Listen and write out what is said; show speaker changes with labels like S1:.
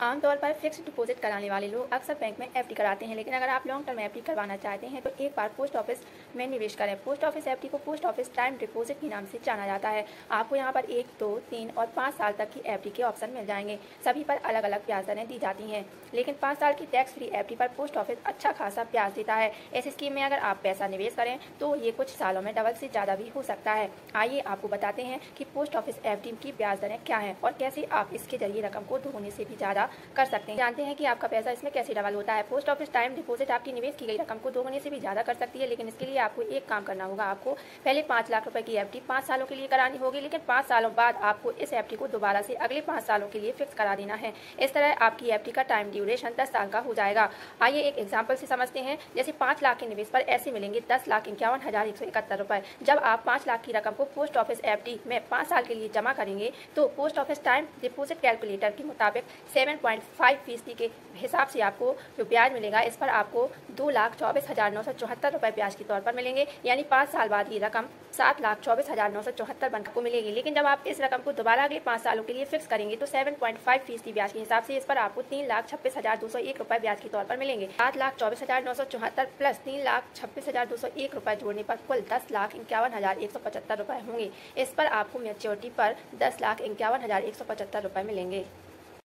S1: आमतौर पर fixed deposit कराने वाले लोग अक्सर बैंक में एफडी कराते हैं, लेकिन अगर आप लॉन्ग टर्म एफडी करवाना चाहते हैं तो एक बार पोस्ट ऑफ़िस में निवेश करें। पोस्ट ऑफ़िस एफडी को पोस्ट ऑफ़िस टाइम डिपॉजिट के नाम से जाना जाता है। आपको यहाँ पर एक, दो, तीन और पाँच साल तक की एफडी के ऑप्शन मिल जाएँगे। सभी पर अलग अलग ब्याज दरें दी जाती हैं, लेकिन पाँच साल की टैक्स फ्री एफडी पर पोस्ट ऑफ़िस अच्छा खासा ब्याज देता है। इस स्कीम में अगर आप पैसा निवेश करें तो ये कुछ सालों में डबल से ज़्यादा भी हो सकता है। आइए आपको बताते हैं कि पोस्ट ऑफ़िस एफडी की ब्याज दरें क्या हैं और कैसे आप इसके ज़रिए रकम को दोगुने से भी ज़्यादा कर सकते हैं। जानते हैं कि आपका पैसा इसमें कैसे डबल होता है। पोस्ट ऑफ़िस टाइम डिपोजिट आपकी निवेश की गई रकम को दोगुने से भी ज़्यादा कर सकती है, लेकिन इसके लिए आपको एक काम करना होगा। आपको पहले पाँच लाख रुपए की एफ़ डी सालों के लिए करानी होगी, लेकिन पाँच सालों बाद आपको इस एफ़ को दोबारा से अगले पाँच सालों के लिए फिक्स करा देना है। इस तरह आपकी एफ़ का टाइम ड्यूरेशन दस साल का हो जाएगा। आइए एक एग्ज़ाम्पल से समझते हैं। जैसे पाँच लाख के निवेश पर ऐसे मिलेंगे दस लाख इक्यावन हज़ार एक सौ इकहत्तर रुपए। जब आप पाँच लाख की रकम को पोस्ट ऑफ़िस एफ़ में पाँच साल के लिए जमा करेंगे तो post office time deposit calculator के मुताबिक 7.5 फ़ीसदी के हिसाब से आपको जो ब्याज मिलेगा, इस पर आपको दो लाख चौबीस हज़ार नौ सौ चौहत्तर रुपये ब्याज के तौर पर मिलेंगे। यानी पाँच साल बाद ये रकम सात लाख चौबीस हज़ार नौ सौ चौहत्तर बनकर को मिलेगी। लेकिन जब आप इस रकम को दोबारा अगले पाँच सालों के लिए फिक्स करेंगे तो सेवन पॉइंट फाइव फ़ीसदी ब्याज के हिसाब से इस पर आपको तीन लाख छब्बीस हज़ार दो सौ एक रुपये ब्याज के तौर पर मिलेंगे। सात लाख चौबीस हज़ार नौ सौ चौहत्तर प्लस तीन लाख छब्बीस हज़ार दो सौ एक रुपये जोड़ने पर कुल दस लाख इक्यावन हज़ार एक सौ पचहत्तर रुपये होंगे। इस पर आपको मेच्योरिटी पर दस लाख इक्यावन हज़ार एक सौ पचहत्तर रुपये मिलेंगे।